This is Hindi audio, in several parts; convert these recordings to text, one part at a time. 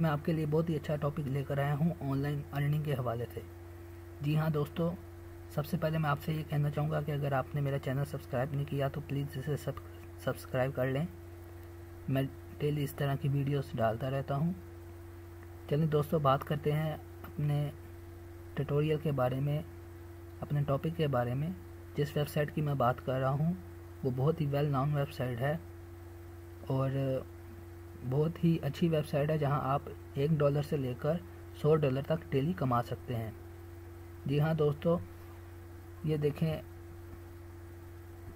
मैं आपके लिए बहुत ही अच्छा टॉपिक लेकर आया हूँ ऑनलाइन अर्निंग के हवाले से। जी हाँ दोस्तों, सबसे पहले मैं आपसे ये कहना चाहूँगा कि अगर आपने मेरा चैनल सब्सक्राइब नहीं किया तो प्लीज़ इसे सब्सक्राइब कर लें। मैं डेली इस तरह की वीडियोस डालता रहता हूँ। चलिए दोस्तों, बात करते हैं अपने ट्यूटोरियल के बारे में, अपने टॉपिक के बारे में। जिस वेबसाइट की मैं बात कर रहा हूँ, वो बहुत ही वेल नाउन वेबसाइट है। और बहुत ही अच्छी वेबसाइट है जहाँ आप एक डॉलर से लेकर सौ डॉलर तक डेली कमा सकते हैं। जी हाँ दोस्तों, ये देखें,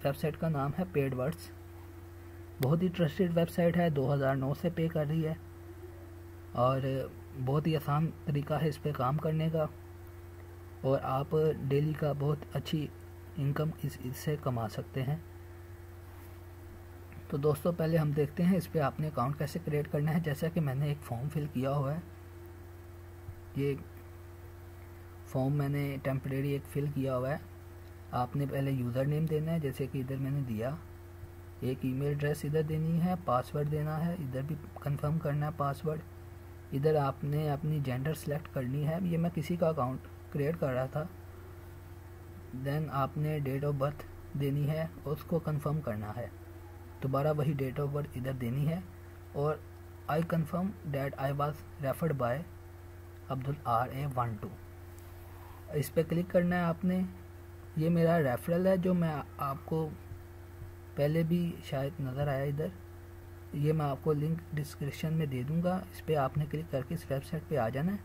वेबसाइट का नाम है पेड वर्ड्स बहुत ही ट्रस्टेड वेबसाइट है 2009 से पे कर रही है और बहुत ही आसान तरीका है इस पर काम करने का और आप डेली का बहुत अच्छी इनकम इस, इससे कमा सकते हैं। तो दोस्तों, पहले हम देखते हैं इस पर आपने अकाउंट कैसे क्रिएट करना है। जैसा कि मैंने एक फॉर्म फिल किया हुआ है। ये फॉर्म मैंने टेम्परेरी एक फिल किया हुआ है। आपने पहले यूज़र नेम देना है, जैसे कि इधर मैंने दिया। एक ईमेल एड्रेस इधर देनी है पासवर्ड देना है, इधर भी कंफर्म करना है पासवर्ड इधर आपने अपनी जेंडर सेलेक्ट करनी है। ये मैं किसी का अकाउंट क्रिएट कर रहा था। देन आपने डेट ऑफ़ बर्थ देनी है, उसको कंफर्म करना है। दोबारा वही डेट ऑफ़ बर्थ इधर देनी है। और I confirm that I was referred by Abdul R A one two इस पर क्लिक करना है आपने। ये मेरा रेफरल है, जो मैं आपको पहले भी शायद नज़र आया इधर। ये मैं आपको लिंक डिस्क्रिप्शन में दे दूँगा। इस पर आपने क्लिक करके इस वेबसाइट पे आ जाना है।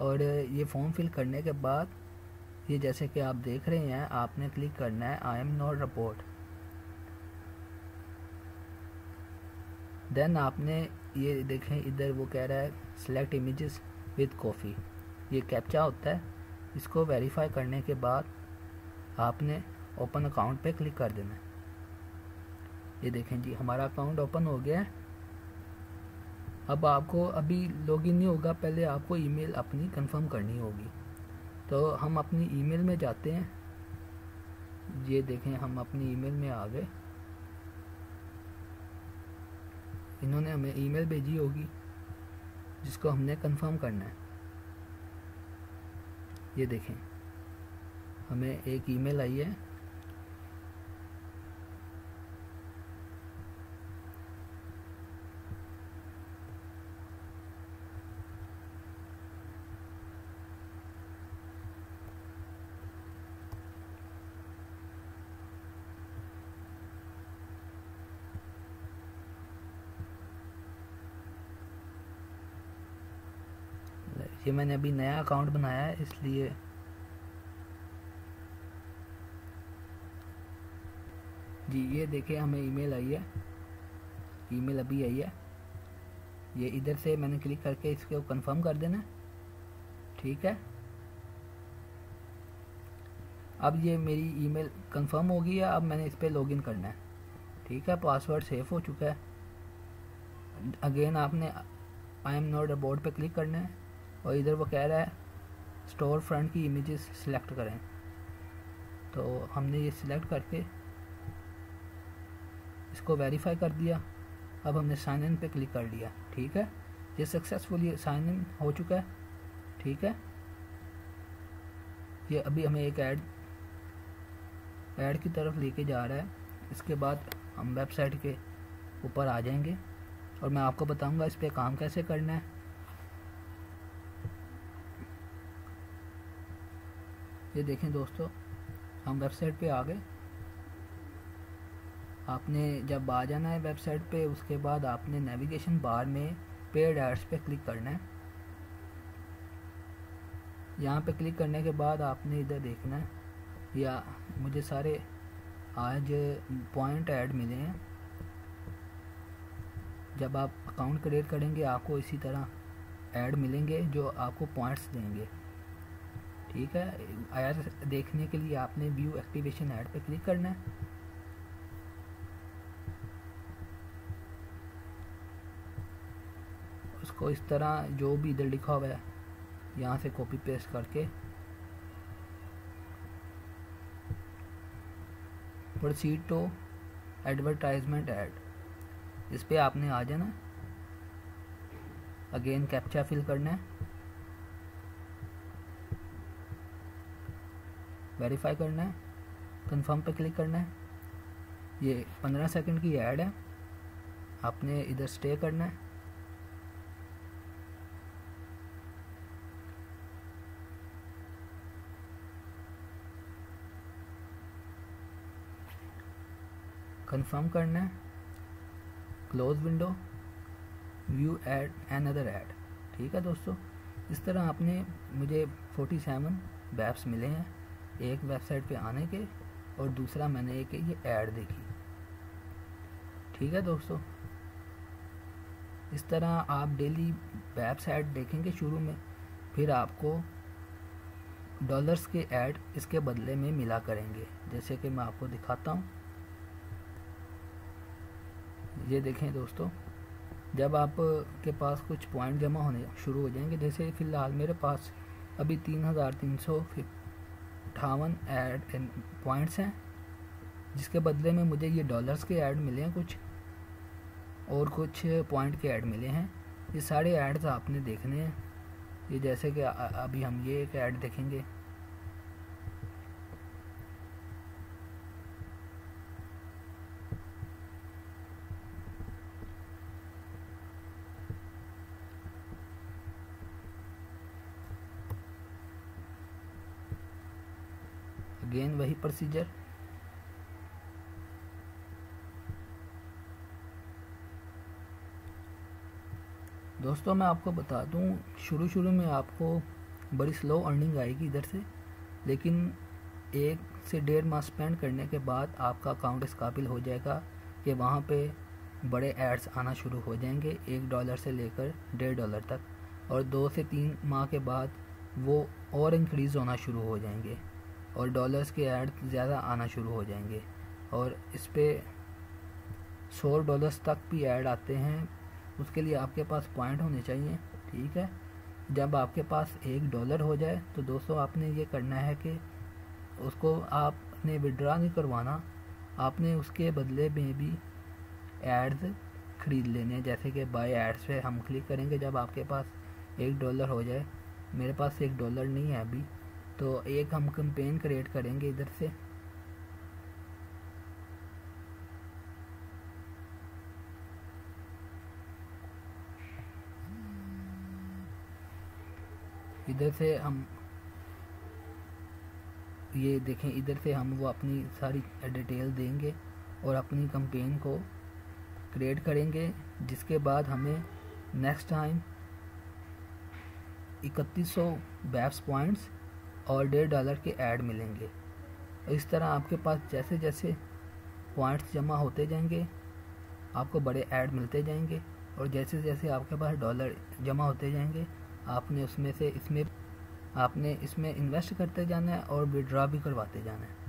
और ये फॉर्म फिल करने के बाद ये जैसे कि आप देख रहे हैं, आपने क्लिक करना है I am not robot then आपने ये देखें, इधर वो कह रहा है सेलेक्ट इमेजेस विद कॉफ़ी ये कैप्चा होता है। इसको वेरीफाई करने के बाद आपने ओपन अकाउंट पे क्लिक कर देना ये देखें जी, हमारा अकाउंट ओपन हो गया है। अब आपको, अभी लॉगिन नहीं होगा, पहले आपको ईमेल अपनी कंफर्म करनी होगी। तो हम अपनी ईमेल में जाते हैं। ये देखें, हम अपनी ईमेल में आ गए। इन्होंने हमें ईमेल भेजी होगी, जिसको हमने कंफर्म करना है। ये देखें, हमें एक ईमेल आई है ये मैंने अभी नया अकाउंट बनाया है, इसलिए। जी, ये देखे, हमें ईमेल आई है। ईमेल अभी आई है। ये इधर से मैंने क्लिक करके इसको कंफर्म कर देना। ठीक है? अब ये मेरी ईमेल कंफर्म हो गई है, अब मैंने इस पर लॉगिन करना है। ठीक है? पासवर्ड सेफ़ हो चुका है। अगेन आपने I am not a robot पे क्लिक करना है। और इधर वो कह रहा है स्टोर फ्रंट की इमेजेस सिलेक्ट करें। तो हमने ये सिलेक्ट करके इसको वेरीफाई कर दिया। अब हमने साइन इन पे क्लिक कर लिया। ठीक है? ये सक्सेसफुली साइन इन हो चुका है। ठीक है? ये अभी हमें एक ऐड ऐड की तरफ़ लेके जा रहा है। इसके बाद हम वेबसाइट के ऊपर आ जाएँगे। और मैं आपको बताऊँगा इस पर काम कैसे करना है। ये देखें दोस्तों, हम वेबसाइट पे आ गए। आपने जब आ जाना है वेबसाइट पे, उसके बाद आपने नेविगेशन बार में पेड एड्स पे क्लिक करना है। यहाँ पे क्लिक करने के बाद आपने इधर देखना है। या मुझे सारे आज पॉइंट ऐड मिले हैं। जब आप अकाउंट क्रिएट करेंगे, आपको इसी तरह ऐड मिलेंगे जो आपको पॉइंट्स देंगे। ठीक है? आयर देखने के लिए आपने व्यू एक्टिवेशन ऐड पे क्लिक करना है। उसको इस तरह जो भी इधर लिखा हुआ है, यहाँ से कॉपी पेस्ट करके। प्रोसीड टू एडवर्टाइजमेंट ऐड इस पर आपने आ जाना। अगेन कैप्चा फिल करना है। वेरीफाई करना है कंफर्म पे क्लिक करना है। ये पंद्रह सेकंड की ऐड है। आपने इधर स्टे करना है। कंफर्म करना है। Close window view ad another ad ठीक है दोस्तों, इस तरह आपने मुझे 47 बैप्स मिले हैं। एक वेबसाइट पे आने के और दूसरा मैंने एक ये ऐड देखी। ठीक है दोस्तों? इस तरह आप डेली वेबसाइट देखेंगे शुरू में, फिर आपको डॉलर्स के ऐड इसके बदले में मिला करेंगे। जैसे कि मैं आपको दिखाता हूँ। ये देखें दोस्तों, जब आप के पास कुछ पॉइंट जमा होने शुरू हो जाएँगे, जैसे फ़िलहाल मेरे पास अभी तीन हज़ार तीन सौ अट्ठावन एड पॉइंट्स हैं, जिसके बदले में मुझे ये डॉलर्स के ऐड मिले हैं कुछ, और कुछ पॉइंट के ऐड मिले हैं। ये सारे ऐड्स आपने देखने हैं। ये जैसे कि अभी हम ये एक ऐड देखेंगे। अगेन वही प्रोसीजर दोस्तों, मैं आपको बता दूँ शुरू शुरू में आपको बड़ी स्लो अर्निंग आएगी इधर से, लेकिन एक से डेढ़ माह स्पेंड करने के बाद आपका अकाउंट इस काबिल हो जाएगा कि वहाँ पे बड़े एड्स आना शुरू हो जाएँगे, एक डॉलर से लेकर डेढ़ डॉलर तक। और दो से तीन माह के बाद वो और इंक्रीज़ होना शुरू हो जाएँगे। और डॉलर्स के ऐड ज़्यादा आना शुरू हो जाएँगे। और इस पर सौ डॉलर्स तक भी ऐड आते हैं। उसके लिए आपके पास पॉइंट होने चाहिए, ठीक है? जब आपके पास एक डॉलर हो जाए तो दोस्तों आपने ये करना है कि उसको आपने विड्रा नहीं करवाना। आपने उसके बदले में भी एड्स ख़रीद लेने हैं। जैसे कि बाय एड्स पे हम क्लिक करेंगे, जब आपके पास एक डॉलर हो जाए। मेरे पास एक डॉलर नहीं है अभी। तो एक हम कंपेन क्रिएट करेंगे इधर से। इधर से हम, ये देखें, इधर से हम वो अपनी सारी डिटेल देंगे और अपनी कंपेन को क्रिएट करेंगे, जिसके बाद हमें नेक्स्ट टाइम इकतीस सौ बैप्स पॉइंट्स और डेढ़ डॉलर के ऐड मिलेंगे। इस तरह आपके पास जैसे जैसे पॉइंट्स जमा होते जाएँगे, आपको बड़े ऐड मिलते जाएँगे और जैसे जैसे आपके पास डॉलर जमा होते जाएँगे, आपने उसमें से इसमें, आपने इसमें इन्वेस्ट करते जाना है और विड्रॉ भी करवाते जाना है।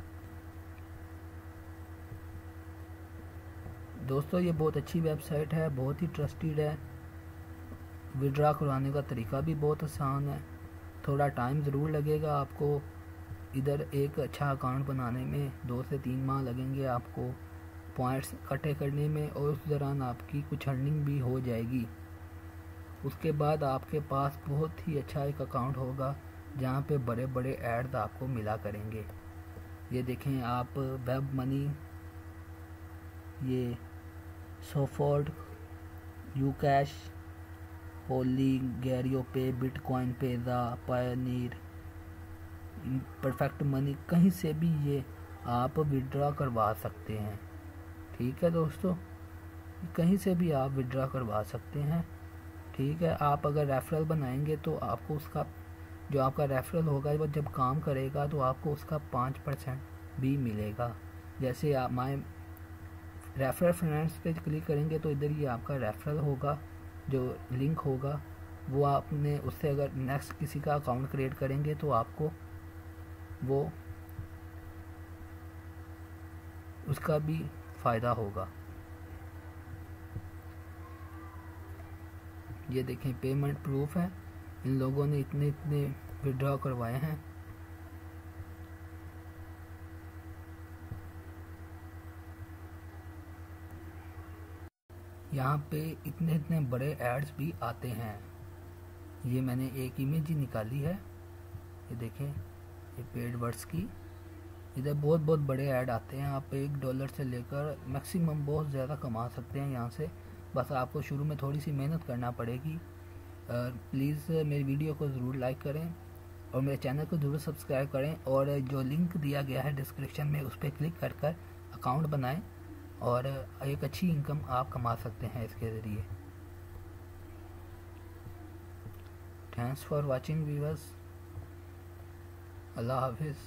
दोस्तों, ये बहुत अच्छी वेबसाइट है, बहुत ही ट्रस्टेड है। विड्रा करवाने का तरीका भी बहुत आसान है। थोड़ा टाइम ज़रूर लगेगा आपको। इधर एक अच्छा अकाउंट बनाने में दो से तीन माह लगेंगे आपको पॉइंट्स इकट्ठे करने में और उस दौरान आपकी कुछ अर्निंग भी हो जाएगी। उसके बाद आपके पास बहुत ही अच्छा एक अकाउंट होगा, जहाँ पे बड़े बड़े एड्स आपको मिला करेंगे। ये देखें आप वेब मनी ये सोफोर्ड यू कैश होली, गैरियो पे, बिटकॉइन पे पेजा पायनीर परफेक्ट मनी, कहीं से भी ये आप विड्रॉ करवा सकते हैं। ठीक है दोस्तों? कहीं से भी आप विड्रॉ करवा सकते हैं। ठीक है? आप अगर रेफरल बनाएँगे तो आपको उसका, जो आपका रेफरल होगा, वो जब काम करेगा तो आपको उसका पाँच परसेंट भी मिलेगा। जैसे आप माए रेफरल फाइनेंस पे क्लिक करेंगे तो इधर ये आपका रेफरल होगा। जो लिंक होगा, वो आपने उससे अगर नेक्स्ट किसी का अकाउंट क्रिएट करेंगे तो आपको वो उसका भी फ़ायदा होगा। ये देखें पेमेंट प्रूफ है। इन लोगों ने इतने इतने विड्रॉ करवाए हैं। यहाँ पे इतने इतने बड़े एड्स भी आते हैं। ये मैंने एक इमेज ही निकाली है। ये देखें, ये पेड वर्ड्स की। इधर बहुत बहुत बड़े ऐड आते हैं। आप एक डॉलर से लेकर मैक्सिमम बहुत ज़्यादा कमा सकते हैं यहाँ से। बस आपको शुरू में थोड़ी सी मेहनत करना पड़ेगी। प्लीज़ मेरी वीडियो को ज़रूर लाइक करें और मेरे चैनल को ज़रूर सब्सक्राइब करें और जो लिंक दिया गया है डिस्क्रिप्शन में, उस पर क्लिक कर कर अकाउंट बनाएँ। और एक अच्छी इनकम आप कमा सकते हैं इसके ज़रिए। थैंक्स फॉर वॉचिंग व्यूवर्स अल्लाह हाफिज़